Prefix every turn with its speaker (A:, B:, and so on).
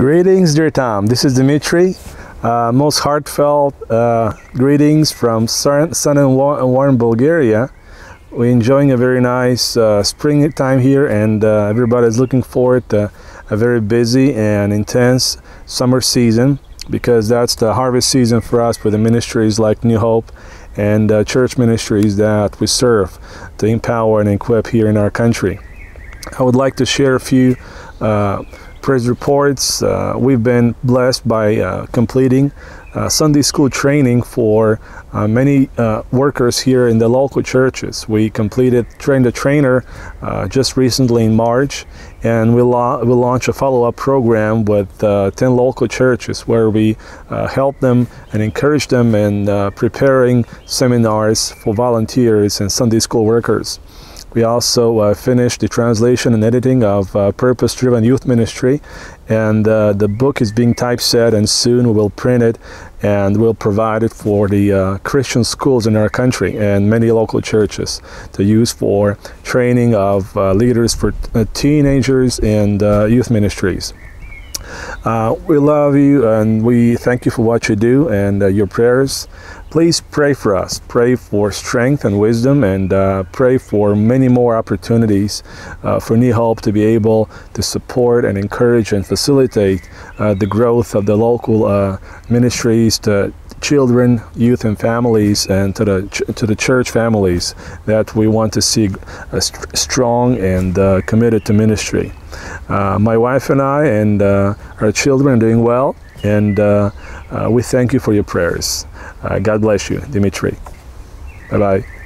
A: Greetings, dear Tom. This is Dimitrie. Uh, most heartfelt uh, greetings from sun, sun and warm Bulgaria. We're enjoying a very nice uh, spring time here, and uh, everybody's looking forward to a very busy and intense summer season because that's the harvest season for us with the ministries like New Hope and uh, church ministries that we serve to empower and equip here in our country. I would like to share a few uh, praise reports. Uh, we've been blessed by uh, completing uh, Sunday school training for uh, many uh, workers here in the local churches. We completed Train the Trainer uh, just recently in March, and we'll, we'll launch a follow up program with 10 local churches where we help them and encourage them in preparing seminars for volunteers and Sunday school workers. We also uh, finished the translation and editing of uh, Purpose Driven Youth Ministry, and uh, the book is being typeset, and soon we will print it and we'll provide it for the uh, Christian schools in our country and many local churches to use for training of uh, leaders for uh, teenagers and youth ministries. Uh, we love you and we thank you for what you do and uh, your prayers. Please pray for us. Pray for strength and wisdom and uh, pray for many more opportunities uh, for New Hope to be able to support and encourage and facilitate uh, the growth of the local uh, ministries to children, youth, and families, and to the to the church families that we want to see st strong and uh, committed to ministry. Uh, my wife and I and uh, our children are doing well, and uh, uh, we thank you for your prayers. Uh, God bless you, Dimitrie. Bye bye.